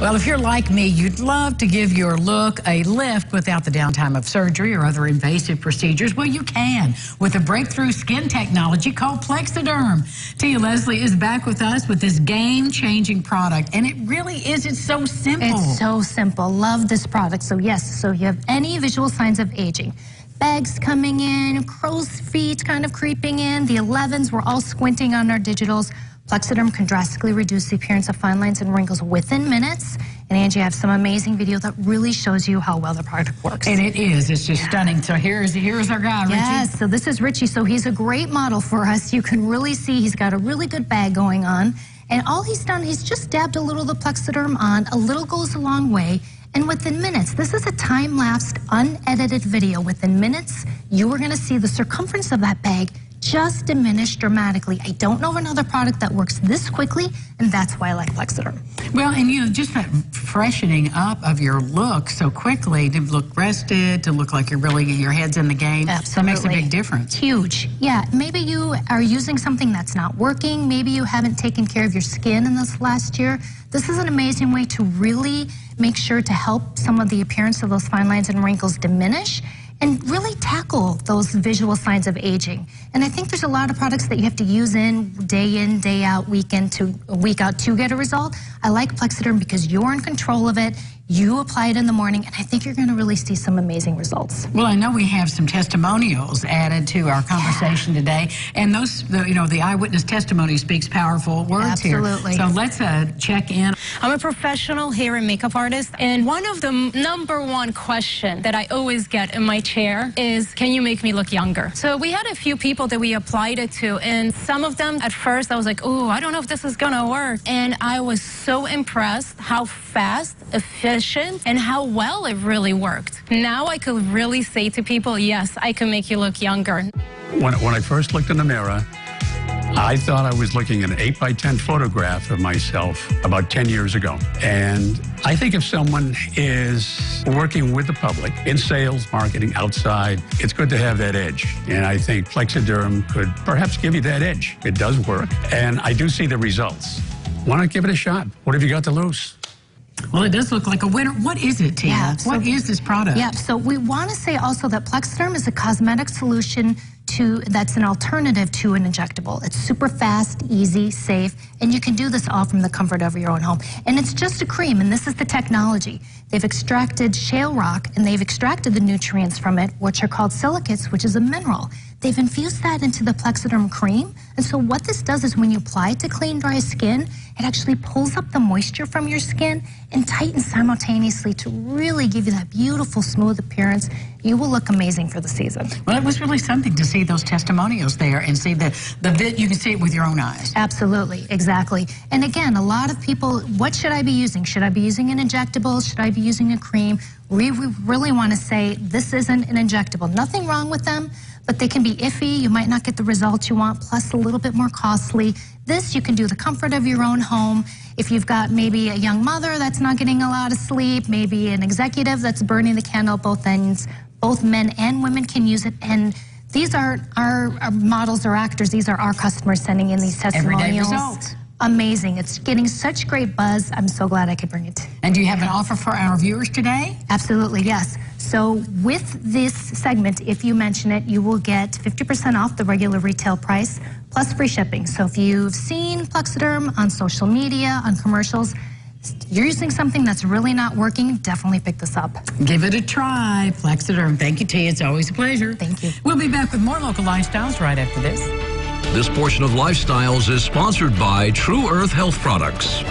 Well, if you're like me, you'd love to give your look a lift without the downtime of surgery or other invasive procedures. Well, you can with a breakthrough skin technology called Plexaderm. Tia Leslie is back with us with this game-changing product, and it really is. It's so simple. It's so simple. Love this product. So yes, so you have any visual signs of aging. Bags coming in, crow's feet kind of creeping in, the 11s, we're all squinting on our digitals. Plexaderm can drastically reduce the appearance of fine lines and wrinkles within minutes. And Angie, I have some amazing video that really shows you how well the product works. And it is. It's just yeah. stunning. So here's here's our guy, Richie. Yes, so this is Richie. So he's a great model for us. You can really see he's got a really good bag going on. And all he's done, he's just dabbed a little of the Plexaderm on. A little goes a long way. And within minutes, this is a time-lapsed, unedited video. Within minutes, you are going to see the circumference of that bag just diminished dramatically. I don't know of another product that works this quickly, and that's why I like Plexaderm. Well, and you know, just that freshening up of your look so quickly to look rested, to look like you're really your head's in the game. Absolutely. That makes a big difference. Huge. Yeah. Maybe you are using something that's not working. Maybe you haven't taken care of your skin in this last year. This is an amazing way to really make sure to help some of the appearance of those fine lines and wrinkles diminish and really tackle those visual signs of aging. And I think there's a lot of products that you have to use in day in, day out, week in to week out to get a result. I like Plexaderm because you're in control of it. You apply it in the morning, and I think you're going to really see some amazing results. Well, I know we have some testimonials added to our conversation yeah. today, and those, the, you know, the eyewitness testimony speaks powerful words here. Absolutely. here. So let's uh, check in. I'm a professional hair and makeup artist, and one of the number one question that I always get in my chair is, "Can you make me look younger?" So we had a few people that we applied it to, and some of them at first I was like, "Oh, I don't know if this is gonna work," and I was so impressed how fast, efficient and how well it really worked. Now I could really say to people, yes, I can make you look younger. When, when I first looked in the mirror, I thought I was looking at an 8 by 10 photograph of myself about 10 years ago. And I think if someone is working with the public in sales, marketing, outside, it's good to have that edge. And I think Plexaderm could perhaps give you that edge. It does work. And I do see the results. Why not give it a shot? What have you got to lose? Well, it does look like a winner. What is it, Tia? Yeah, so, what is this product? Yeah, so we want to say also that Plexaderm is a cosmetic solution to that's an alternative to an injectable. It's super fast, easy, safe, and you can do this all from the comfort of your own home. And it's just a cream, and this is the technology. They've extracted shale rock, and they've extracted the nutrients from it, which are called silicates, which is a mineral. They've infused that into the Plexaderm cream. And so what this does is when you apply it to clean, dry skin, it actually pulls up the moisture from your skin and tightens simultaneously to really give you that beautiful, smooth appearance. You will look amazing for the season. Well, it was really something to see those testimonials there and see the, the you can see it with your own eyes. Absolutely, exactly. And again, a lot of people, what should I be using? Should I be using an injectable? Should I be using a cream? We, we really want to say this isn't an injectable. Nothing wrong with them, but they can be iffy. You might not get the results you want, plus a little bit more costly. This you can do the comfort of your own home. If you've got maybe a young mother that's not getting a lot of sleep, maybe an executive that's burning the candle at both ends, both men and women can use it. And these are our, our models or actors. These are our customers sending in these testimonials. Everyday results amazing. It's getting such great buzz. I'm so glad I could bring it. And do you have an offer for our viewers today? Absolutely, yes. So with this segment, if you mention it, you will get 50% off the regular retail price plus free shipping. So if you've seen Plexaderm on social media, on commercials, you're using something that's really not working, definitely pick this up. Give it a try. Plexaderm. Thank you, T. It's always a pleasure. Thank you. We'll be back with more local lifestyles right after this. This portion of Lifestyles is sponsored by True Earth Health Products.